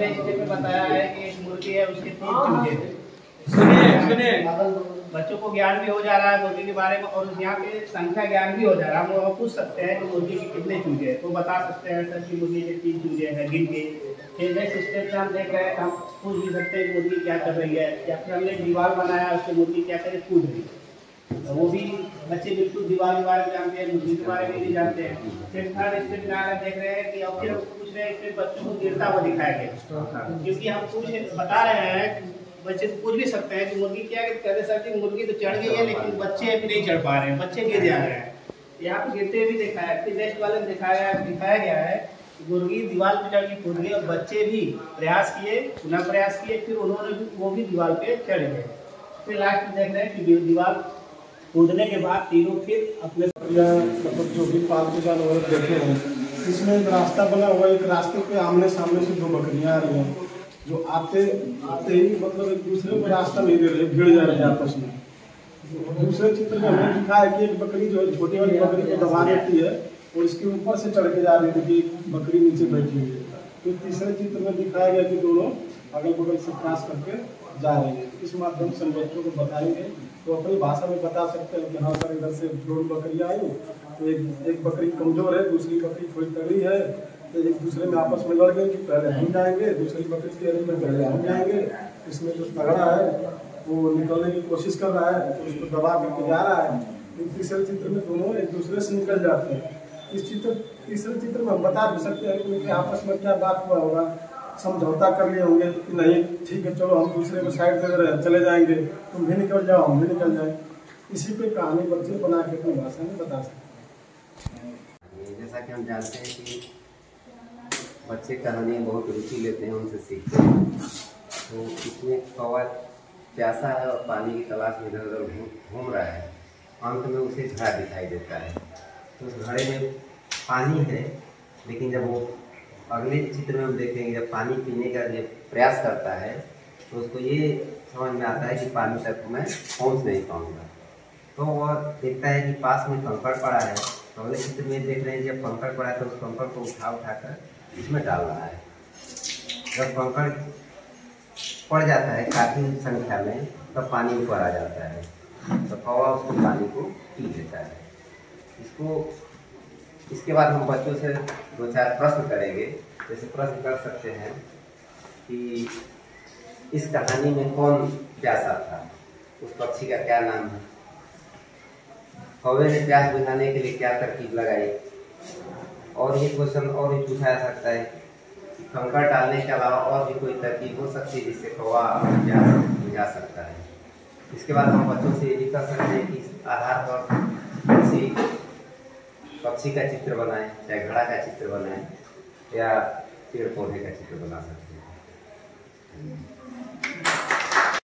में बताया है कि एक मुर्गी है उसके तीन चूजे थे सुनिए सुनिए। बच्चों को ज्ञान भी हो जा रहा है मुर्गी के बारे में और यहाँ पे संख्या ज्ञान भी हो जा रहा है। हम लोग पूछ सकते हैं कि मुर्गी के कितने चूजे हैं। तो बता सकते हैं सर कि मुर्गी के तीन चूजे हैं गिन के फिर नेक्स्ट स्टेप से हम देख रहे हैं हम पूछ भी सकते हैं कि मुर्गी क्या कर रही है या फिर हमने दीवार बनाया उससे मुर्गी क्या करे कूद रही है। वो भी बच्चे बिल्कुल दीवार के बारे में जानते हैं मुर्गी के बारे में नहीं जानते हैं। फिर थर्ड स्टेप में आकर देख रहे हैं कि अब फिर पूछ रहे हैं कि बच्चों को गिरता हुआ दिखाया गया। क्योंकि हम पूछ बता रहे हैं, बच्चे तो पूछ भी सकते हैं कि मुर्गी क्या कहते सर कि मुर्गी तो चढ़ गई है, लेकिन बच्चे अभी नहीं चढ़ पा रहे हैं, बच्चे गिर जा रहे हैं। यहाँ पे गिरते भी दिखाया फिर नेक्स्ट वाले में दिखाया दिखाया गया है मुर्गी दीवार पे चढ़ के कूद गई और बच्चे भी प्रयास किए, पुनः प्रयास किए, फिर उन्होंने भी, वो भी दीवार पे चढ़ गए। फिर लास्ट में देख रहे हैं कि दीवार कूदने के बाद तीनों फिर अपने मतलब जो भी पालतू जानवर देखे हैं, इसमें रास्ता बना हुआ एक रास्ते पे आमने सामने से दो बकरियाँ आ रही हैं, जो आते आते ही मतलब एक दूसरे को रास्ता नहीं दे रहे, भिड़ जा रहे हैं आपस में। दूसरे चित्र में हमें दिखा है कि एक बकरी जो है, छोटी वाली बकरी को दबा देती है, और इसके ऊपर से चढ़ के जा रही थी कि बकरी नीचे बैठी हुई है। फिर तीसरे चित्र में दिखाया गया कि दोनों अगल बगल से क्रॉस करके जा रही है। इस माध्यम से बच्चों को बताएँगे। तो अपनी भाषा में बता सकते हैं कि हाँ सर, इधर से दो बकरियाँ आई तो एक एक बकरी कमज़ोर है, दूसरी बकरी थोड़ी तगड़ी है। तो एक दूसरे में आपस में लड़ गए कि पहले हम जाएँगे, दूसरी बकरी कह रही है पहले हम जाएँगे। इसमें जो तगड़ा है, वो निकलने की कोशिश कर रहा है तो उसको दबा करके जा रहा है। फिर तीसरे चित्र में दोनों एक दूसरे से निकल जाते हैं। इस चित्र, तीसरे चित्र में हम बता भी सकते हैं कि आपस में क्या बात हुआ होगा। समझौता कर लिए होंगे कि नहीं, ठीक है, चलो हम दूसरे को साइड दे रहे हैं, चले जाएँगे। तुम भी निकल जाओ, हम भी निकल जाए। इसी पे कहानी बच्चे बना के अपनी भाषा में बता सकते हैं। जैसा कि हम जानते हैं कि बच्चे कहानी बहुत रुचि लेते हैं, उनसे सीखते हैं। तो इसमें कौवा प्यासा है और पानी की तलाश में इधर उधर घूम रहा है। अंत में उसे घड़ा दिखाई देता है। तो उस घड़े में पानी है, लेकिन जब वो अगले चित्र में हम देखेंगे, जब पानी पीने का जब प्रयास करता है तो उसको ये समझ में आता है कि पानी तक मैं पहुँच नहीं पाऊँगा। तो वह देखता है कि पास में कंकड़ पड़ा है। तो अगले चित्र में देख रहे हैं, जब कंकड़ पड़ा है तो उस कंकड़ को उठा उठाकर इसमें डाल रहा है। जब कंकड़ पड़ जाता है काफ़ी संख्या में, तब तो पानी ऊपर आ जाता है। तो कौवा उसको पानी को पी लेता है। इसको इसके बाद हम बच्चों से दो चार प्रश्न करेंगे। जैसे प्रश्न कर सकते हैं कि इस कहानी में कौन प्यासा था? उस पक्षी का क्या नाम है? कौवे ने प्यास बुझाने के लिए क्या तरकीब लगाई? और ये क्वेश्चन और भी पूछा जा सकता है कि कंकड़ डालने के अलावा और भी कोई तरकीब हो सकती है जिससे कौवा प्यास बुझा सकता है? इसके बाद हम बच्चों से ये भी कर सकते हैं कि इस आधार पर पक्षी का चित्र बनाएँ, चाहे घड़ा का चित्र बनाएँ, या पेड़ पौधे का चित्र बना सकते हैं।